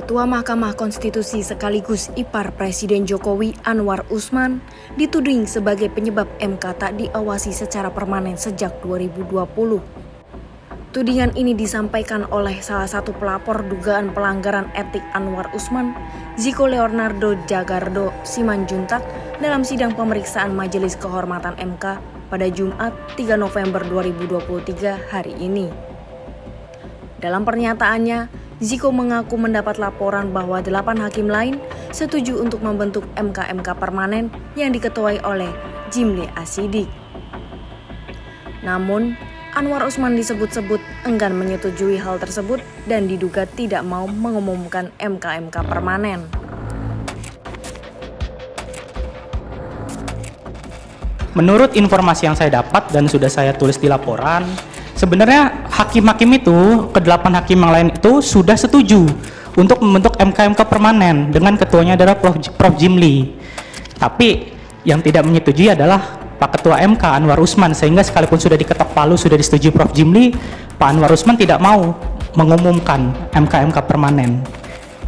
Ketua Mahkamah Konstitusi sekaligus ipar Presiden Jokowi Anwar Usman dituding sebagai penyebab MK tak diawasi secara permanen sejak 2020. Tudingan ini disampaikan oleh salah satu pelapor dugaan pelanggaran etik Anwar Usman, Ziko Leonardo Jagardo Simanjuntak dalam sidang pemeriksaan Majelis Kehormatan MK pada Jumat 3 November 2023 hari ini. Dalam pernyataannya, Ziko mengaku mendapat laporan bahwa delapan hakim lain setuju untuk membentuk MK-MK permanen yang diketuai oleh Jimli Asidik. Namun, Anwar Usman disebut-sebut enggan menyetujui hal tersebut dan diduga tidak mau mengumumkan MK-MK permanen. Menurut informasi yang saya dapat dan sudah saya tulis di laporan, sebenarnya hakim-hakim itu, ke delapan hakim yang lain itu sudah setuju untuk membentuk MK-MK permanen dengan ketuanya adalah Prof. Prof. Jimli. Tapi yang tidak menyetujui adalah Pak Ketua MK Anwar Usman sehingga sekalipun sudah diketok palu sudah disetujui Prof. Jimli, Pak Anwar Usman tidak mau mengumumkan MK-MK permanen.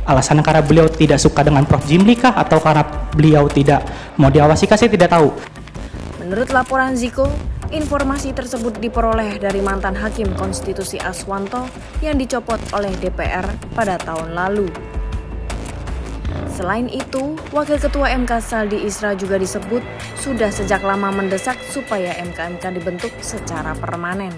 Alasannya karena beliau tidak suka dengan Prof. Jimli kah atau karena beliau tidak mau diawasi kah saya tidak tahu. Menurut laporan Ziko, informasi tersebut diperoleh dari mantan Hakim Konstitusi Aswanto yang dicopot oleh DPR pada tahun lalu. Selain itu, Wakil Ketua MK Saldi Isra juga disebut sudah sejak lama mendesak supaya MK-MK dibentuk secara permanen.